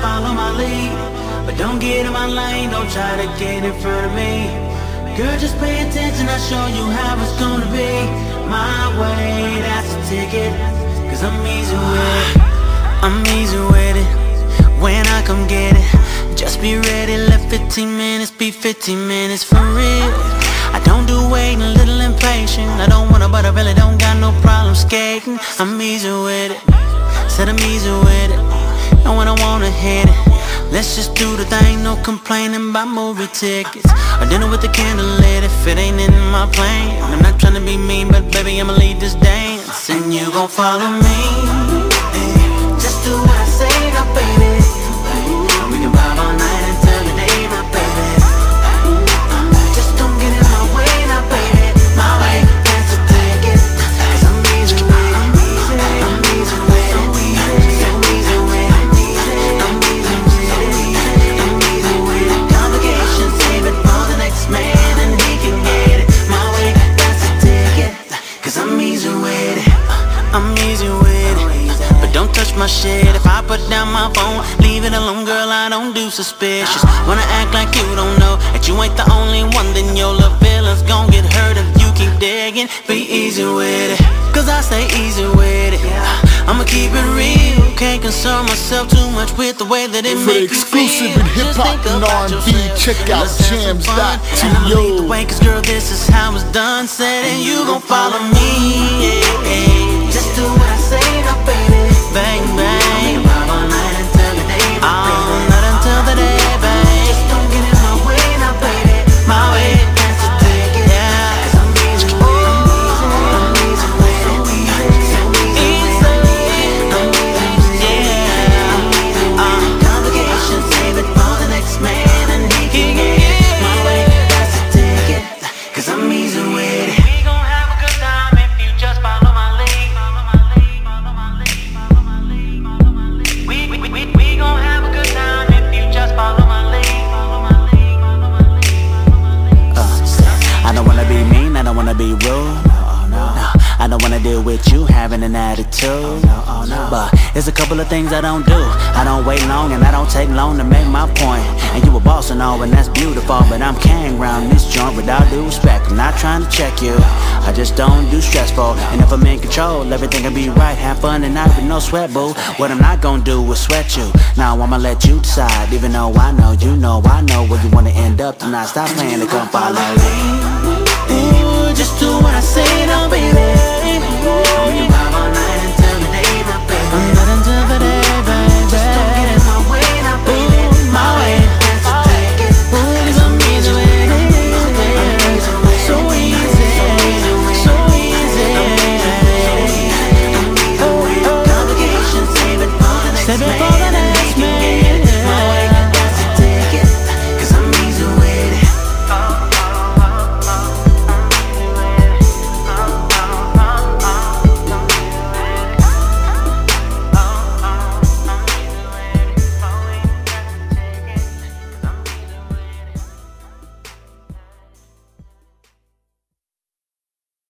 follow my lead. But don't get in my lane, don't try to get in front of me. Girl, just pay attention, I'll show you how it's gonna be. My way, that's a ticket Cause I'm easy with it. I'm easy with it. When I come get it Just be ready, let 15 minutes be 15 minutes for real. I don't do waiting, a little impatient. I don't wanna, but I really don't got no problem skating. I'm easy with it. Said I'm easy with it And when I wanna hit it Let's just do the thing, no complaining about movie tickets. Or dinner with the candle lit if it ain't in my plan. I'm not trying to be mean, but baby I'ma lead this dance. And you gon' follow me I'm easy with it. But don't touch my shit. If I put down my phone Leave it alone, girl, I don't do suspicious. Wanna act like you don't know That you ain't the only one Then your little feelings gon' get hurt If you keep digging. Be easy with it Cause I stay easy with it. I'ma keep it real Can't concern myself too much With the way that it For make you exclusive feel. in hip Just hop think and R&B, check out let's have some jams.to. And I'ma lead the way Cause girl, this is how it's done Said and you gon' follow me be rude. I don't wanna deal with you having an attitude. But there's a couple of things I don't do. I don't wait long and I don't take long to make my point. And you a boss and all, and that's beautiful. But I'm carrying around this joint without due respect. I'm not trying to check you. I just don't do stressful. And if I'm in control, everything will be right. Have fun tonight with no sweat, boo. What I'm not gonna do is sweat you. Now I'ma let you decide. Even though I know, you know, I know where you wanna end up tonight. Stop playing to come follow me just do what I say now, baby.